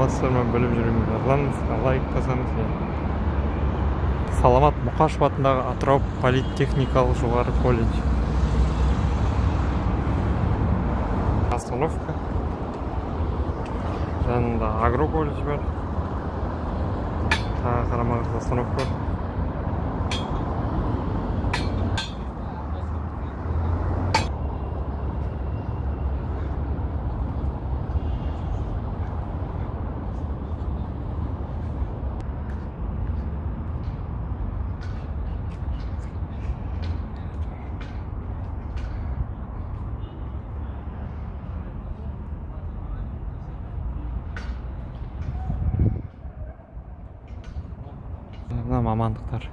саламатсыздар ма біліп жүрмін арларыңызға лайк басамыз саламат мұқашев атындағы атырау политехникалық жоғары колледж остановка жанында агро колледж бар тағы қарама қарсы остановка бар мына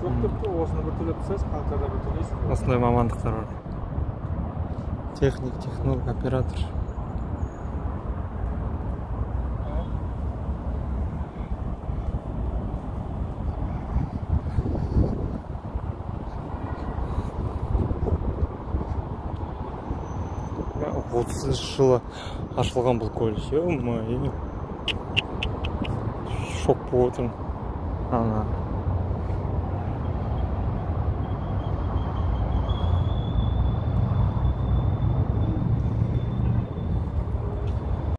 Жоқ тіпті осыны бір төлеп тастайсыз қаңтарда бір төлейсіз осындай мамандықтар бар. Техник технолог оператор. отызыншы жылы ашылған бұл колледж. Е мое шок болып отырмын. Ана.